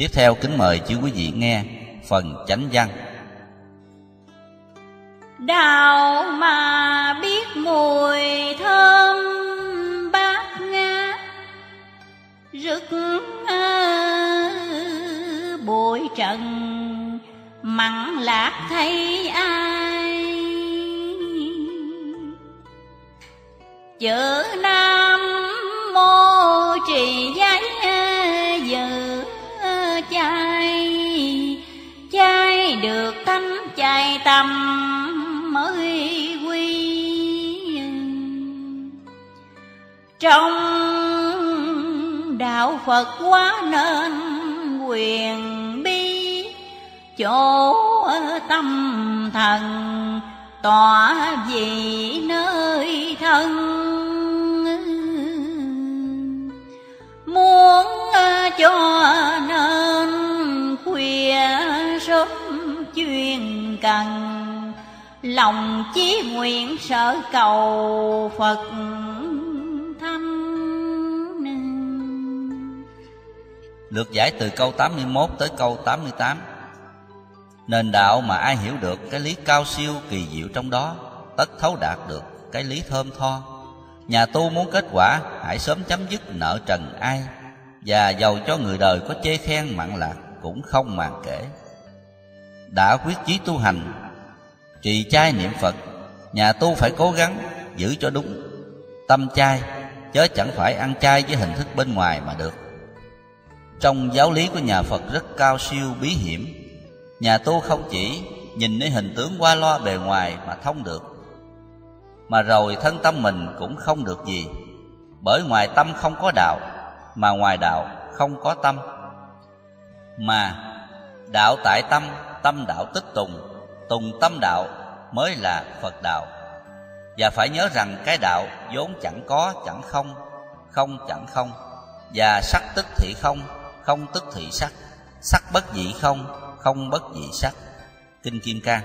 Tiếp theo kính mời chư quý vị nghe phần chánh văn. Đào mà biết mùi thơm bát ngát, Rực bụi trần, mặn lạc thấy ai chữ nam tâm mới quy trong đạo phật quá nên quyền bi, chỗ tâm thần tỏa vị nơi thân. Muốn à, cho cần lòng chí nguyện sở cầu phật thâm được giải từ câu 81 tới câu 88 Nền đạo mà ai hiểu được, cái lý cao siêu kỳ diệu trong đó, Tất thấu đạt được cái lý thơm tho. Nhà tu muốn kết quả, hãy sớm chấm dứt nợ trần ai, Và giàu cho người đời có chê khen mặn lạc cũng không màng kể. Đã quyết chí tu hành. Trì chay niệm Phật Nhà tu phải cố gắng giữ cho đúng. Tâm chay Chớ chẳng phải ăn chay với hình thức bên ngoài mà được. Trong giáo lý của nhà Phật rất cao siêu bí hiểm. Nhà tu không chỉ nhìn nơi hình tướng qua loa bề ngoài mà thông được Mà rồi thân tâm mình cũng không được gì. Bởi ngoài tâm không có đạo Mà ngoài đạo không có tâm. Mà đạo tại tâm, tâm đạo tích tùng Tùng tâm đạo mới là Phật đạo. Và phải nhớ rằng cái đạo vốn chẳng có, chẳng không Không chẳng không. Và sắc tức thị không không tức thị sắc. Sắc bất dị không không bất dị sắc. Kinh kim cang.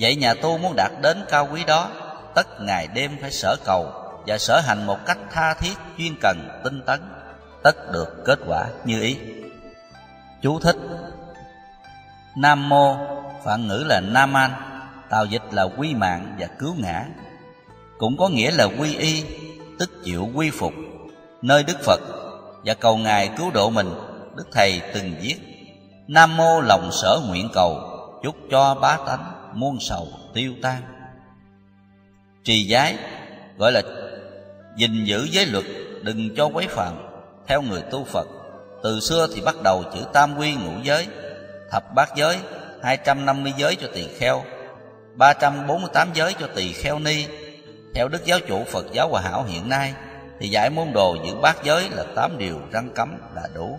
Vậy nhà tu muốn đạt đến cao quý đó, tất ngày đêm phải sở cầu và sở hành một cách tha thiết, chuyên cần, tinh tấn, tất được kết quả như ý. Chú thích nam mô phạn ngữ là nam an tào dịch là quy mạng và cứu ngã. Cũng có nghĩa là quy y, tức chịu quy phục, nơi đức phật và cầu ngài cứu độ mình, đức thầy từng viết, nam mô lòng sở nguyện cầu, chúc cho bá tánh muôn sầu tiêu tan. Trì giái gọi là gìn giữ giới luật, đừng cho quấy phạm theo người tu phật, từ xưa thì bắt đầu chữ tam quy ngũ giới thập bát giới 250 giới cho tỳ kheo 348 giới cho tỳ kheo ni. Theo đức giáo chủ Phật giáo Hòa Hảo hiện nay, thì giải môn đồ giữ bát giới là tám điều răng cấm là đủ.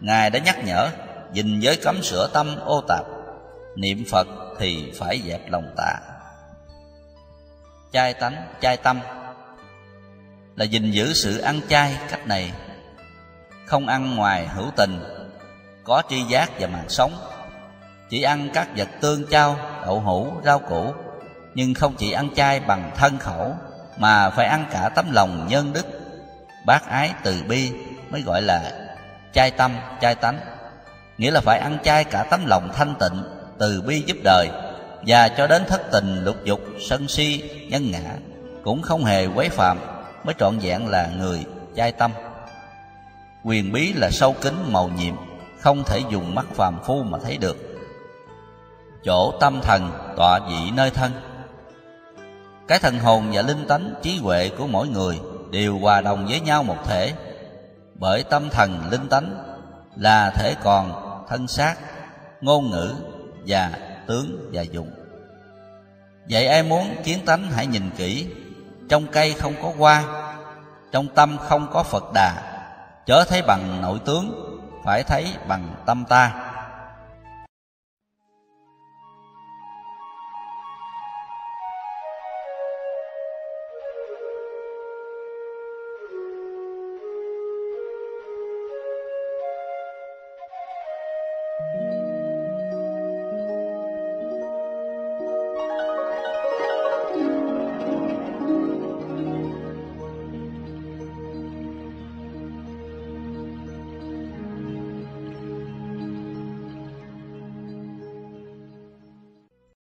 Ngài đã nhắc nhở gìn giới cấm sửa tâm ô tạp, niệm phật thì phải dẹp lòng tạ. Chai tánh, chai tâm là gìn giữ sự ăn chay cách này. Không ăn ngoài hữu tình có tri giác và mạng sống. Chỉ ăn các vật tương chao, đậu hũ, rau củ, nhưng không chỉ ăn chay bằng thân khẩu, mà phải ăn cả tấm lòng nhân đức. Bác ái từ bi mới gọi là chay tâm, chay tánh. Nghĩa là phải ăn chay cả tấm lòng thanh tịnh, từ bi giúp đời, và cho đến thất tình, lục dục, sân si, nhân ngã, cũng không hề quấy phạm, mới trọn vẹn là người chay tâm. Quyền bí là sâu kính màu nhiệm không thể dùng mắt phàm phu mà thấy được. Chỗ tâm thần tọa vị nơi thân. Cái thần hồn và linh tánh trí huệ của mỗi người đều hòa đồng với nhau một thể. Bởi tâm thần linh tánh là thể còn thân xác, ngôn ngữ và tướng và dụng vậy ai muốn kiến tánh hãy nhìn kỹ. Trong cây không có hoa, trong tâm không có phật đà, chớ thấy bằng nội tướng phải thấy bằng tâm ta.